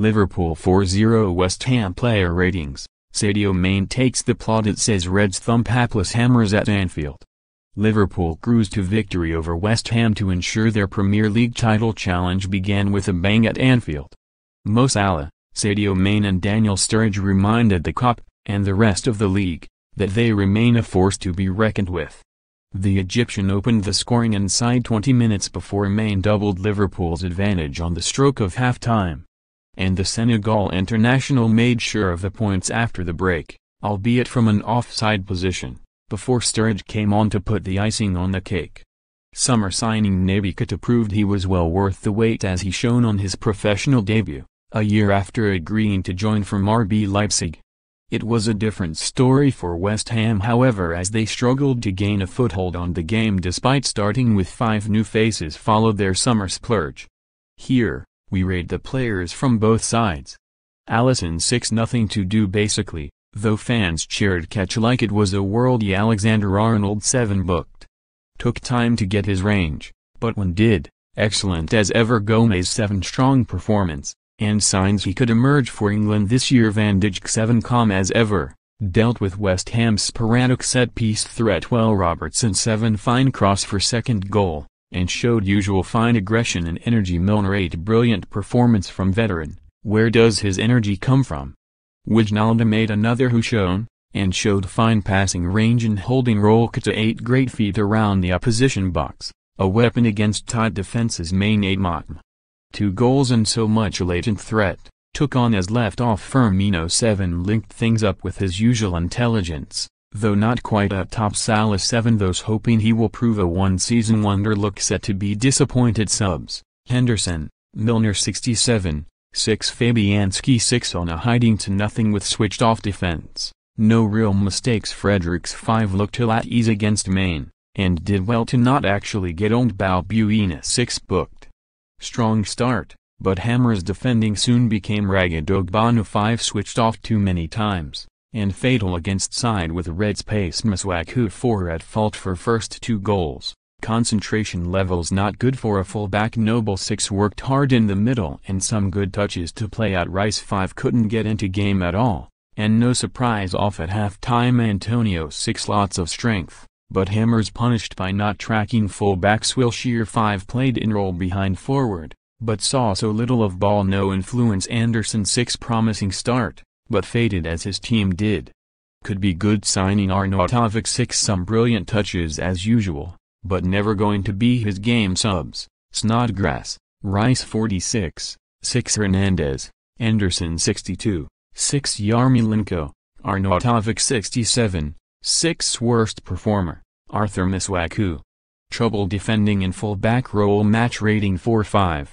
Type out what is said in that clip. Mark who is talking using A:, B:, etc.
A: Liverpool 4-0 West Ham player ratings. Sadio Mane takes the plot it says Reds thump hapless hammers at Anfield. Liverpool cruised to victory over West Ham to ensure their Premier League title challenge began with a bang at Anfield. Mo Salah, Sadio Mane and Daniel Sturridge reminded the Kop, and the rest of the league, that they remain a force to be reckoned with. The Egyptian opened the scoring inside 20 minutes before Mane doubled Liverpool's advantage on the stroke of half-time. And the Senegal international made sure of the points after the break, albeit from an offside position before Sturridge came on to put the icing on the cake. Summer signing Naby Keita proved he was well worth the wait as he shone on his professional debut, a year after agreeing to join from RB Leipzig. It was a different story for West Ham however as they struggled to gain a foothold on the game despite starting with five new faces followed their summer splurge. Here, we rate the players from both sides. Alisson 6 nothing to do basically, Though fans cheered catch like it was a worldy Alexander-Arnold 7 booked. Took time to get his range, but when did, excellent as ever Gomez 7 strong performance, and signs he could emerge for England this year Van Dijk 7 calm as ever, dealt with West Ham's sporadic set-piece threat well Robertson 7 fine cross for second goal, and showed usual fine aggression and energy. Milner 8 brilliant performance from veteran, where does his energy come from? Wijnaldum made another who shone, and showed fine passing range and holding role. To eight great feet around the opposition box, a weapon against tight defenses Mane eight Matm. Two goals and so much latent threat, took on as left off Firmino 7 linked things up with his usual intelligence, though not quite at top Salah 7 those hoping he will prove a one-season wonder look set to be disappointed. Subs, Henderson, Milner 67, 6 Fabianski 6 on a hiding to nothing with switched off defense, no real mistakes. Fredericks 5 looked ill at ease against Mane, and did well to not actually get owned. Balbuena 6 booked. Strong start, but Hammer's defending soon became ragged. Ogbonna 5 switched off too many times, and fatal against side with Reds pace Masuaku 4 at fault for first two goals. Concentration levels not good for a fullback. Noble 6 worked hard in the middle and some good touches to play at Rice 5 couldn't get into game at all, and no surprise off at half-time Antonio 6 lots of strength, but Hammers punished by not tracking fullbacks. Wilshere 5 played in role behind forward, but saw so little of ball no influence. Anderson 6 promising start, but faded as his team did. Could be good signing Arnautovic 6 some brilliant touches as usual but never going to be his game subs, Snodgrass, Rice 46, 6 Hernandez, Anderson 62, 6 Yarmolenko, Arnautovic 67, 6 worst performer, Arthur Masuaku. Trouble defending in full back role match rating 4-5.